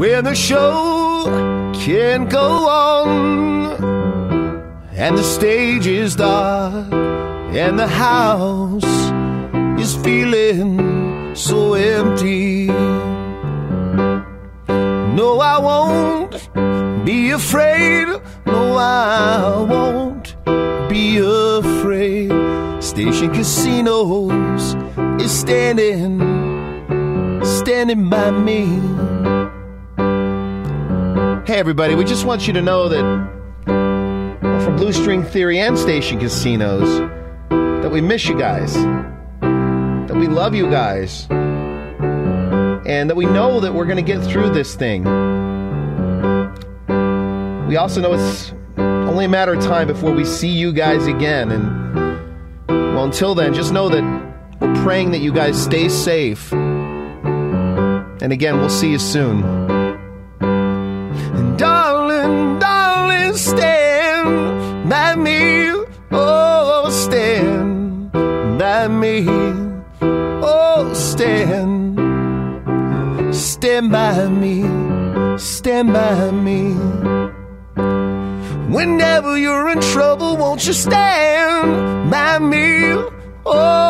when the show can't go on and the stage is dark and the house is feeling so empty. No, I won't be afraid. No, I won't be afraid. Station Casinos is standing, standing by me. Hey, everybody, we just want you to know that from Blue String Theory and Station Casinos that we miss you guys, that we love you guys, and that we know that we're going to get through this thing. We also know it's only a matter of time before we see you guys again. And, well, until then, just know that we're praying that you guys stay safe. And again, we'll see you soon. And darling, darling, stand by me. Oh, stand by me. Oh, stand. Stand by me. Stand by me. Whenever you're in trouble, won't you stand by me? Oh,